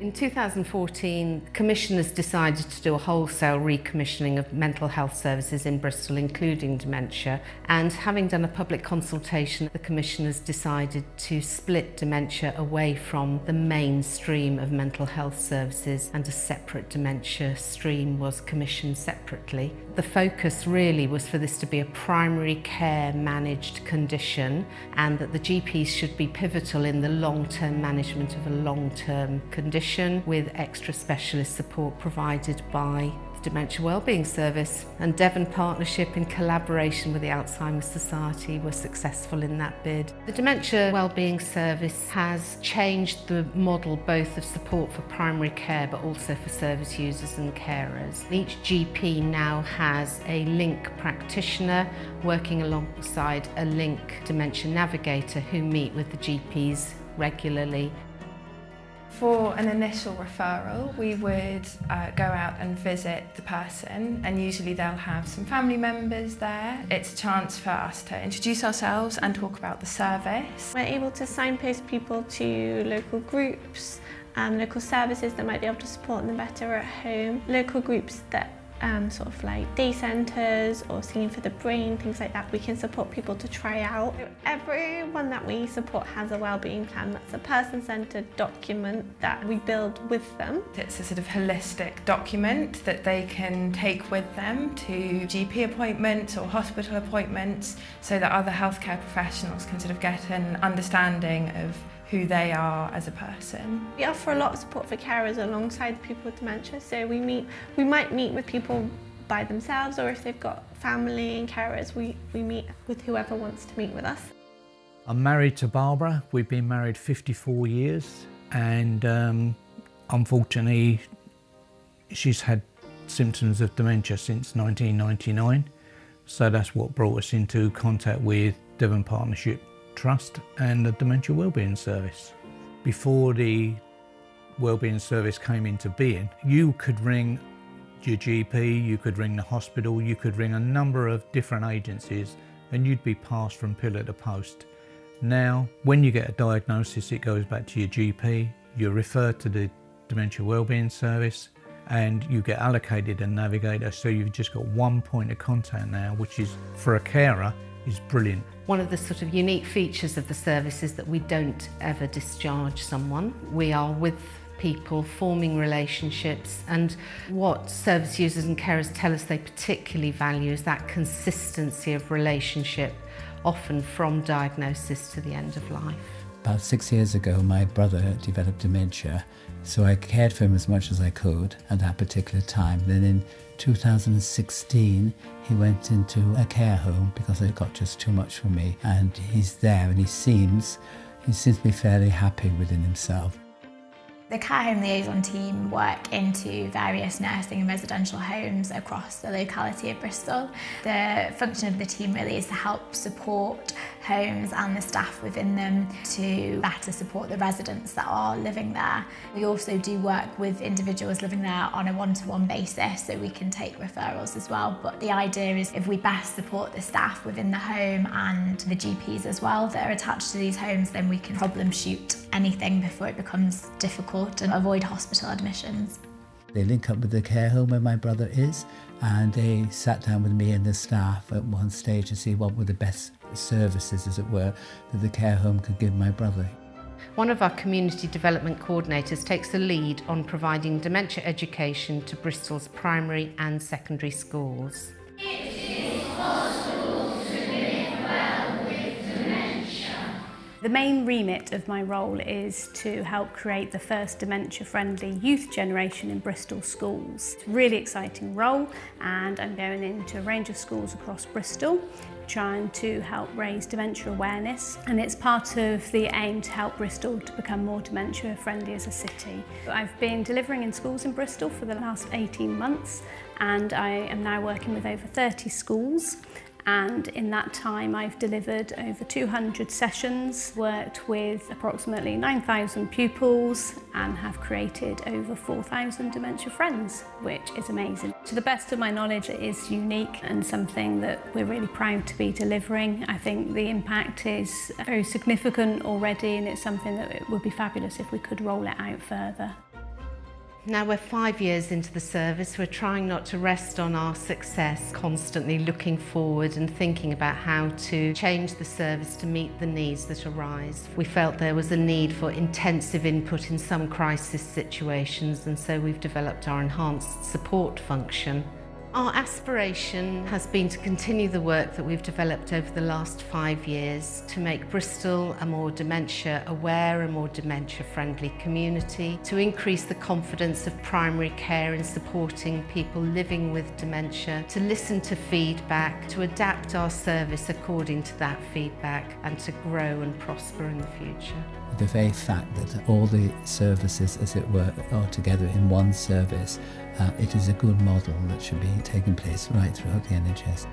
In 2014, commissioners decided to do a wholesale recommissioning of mental health services in Bristol, including dementia. And having done a public consultation, the commissioners decided to split dementia away from the mainstream of mental health services and a separate dementia stream was commissioned separately. The focus really was for this to be a primary care managed condition and that the GPs should be pivotal in the long-term management of a long-term condition with extra specialist support provided by the Dementia Wellbeing Service and Devon Partnership in collaboration with the Alzheimer's Society were successful in that bid. The Dementia Wellbeing Service has changed the model both of support for primary care but also for service users and carers. Each GP now has a link practitioner working alongside a link dementia navigator who meet with the GPs regularly for an initial referral, we would uh, go out and visit the person and usually they'll have some family members there. It's a chance for us to introduce ourselves and talk about the service. We're able to signpost people to local groups, um, local services that might be able to support them better at home, local groups that um, sort of like day centres or singing for the brain, things like that, we can support people to try out. Everyone that we support has a wellbeing plan. That's a person-centred document that we build with them. It's a sort of holistic document that they can take with them to GP appointments or hospital appointments so that other healthcare professionals can sort of get an understanding of who they are as a person. We offer a lot of support for carers alongside people with dementia. So we meet, we might meet with people by themselves or if they've got family and carers, we, we meet with whoever wants to meet with us. I'm married to Barbara. We've been married 54 years and um, unfortunately she's had symptoms of dementia since 1999. So that's what brought us into contact with Devon Partnership Trust and the Dementia Wellbeing Service. Before the Wellbeing Service came into being, you could ring your GP, you could ring the hospital, you could ring a number of different agencies and you'd be passed from pillar to post. Now, when you get a diagnosis, it goes back to your GP, you're referred to the Dementia Wellbeing Service and you get allocated a navigator so you've just got one point of contact now, which is, for a carer, is brilliant. One of the sort of unique features of the service is that we don't ever discharge someone. We are with people, forming relationships and what service users and carers tell us they particularly value is that consistency of relationship, often from diagnosis to the end of life. About six years ago, my brother developed dementia, so I cared for him as much as I could at that particular time. Then in 2016, he went into a care home because it got just too much for me. And he's there and he seems, he seems to be fairly happy within himself. The Care Home Liaison team work into various nursing and residential homes across the locality of Bristol. The function of the team really is to help support homes and the staff within them to better support the residents that are living there. We also do work with individuals living there on a one-to-one -one basis so we can take referrals as well but the idea is if we best support the staff within the home and the GPs as well that are attached to these homes then we can problem shoot anything before it becomes difficult and avoid hospital admissions. They link up with the care home where my brother is and they sat down with me and the staff at one stage to see what were the best services, as it were, that the care home could give my brother. One of our community development coordinators takes the lead on providing dementia education to Bristol's primary and secondary schools. The main remit of my role is to help create the first dementia-friendly youth generation in Bristol schools. It's a really exciting role and I'm going into a range of schools across Bristol trying to help raise dementia awareness and it's part of the aim to help Bristol to become more dementia friendly as a city. I've been delivering in schools in Bristol for the last 18 months and I am now working with over 30 schools and in that time I've delivered over 200 sessions, worked with approximately 9,000 pupils and have created over 4,000 dementia friends, which is amazing. To the best of my knowledge it is unique and something that we're really proud to be delivering. I think the impact is very significant already and it's something that it would be fabulous if we could roll it out further. Now we're five years into the service, we're trying not to rest on our success, constantly looking forward and thinking about how to change the service to meet the needs that arise. We felt there was a need for intensive input in some crisis situations and so we've developed our enhanced support function. Our aspiration has been to continue the work that we've developed over the last five years to make Bristol a more dementia aware and more dementia friendly community, to increase the confidence of primary care in supporting people living with dementia, to listen to feedback, to adapt our service according to that feedback and to grow and prosper in the future. The very fact that all the services, as it were, are together in one service, uh, it is a good model that should be taking place right throughout the NHS.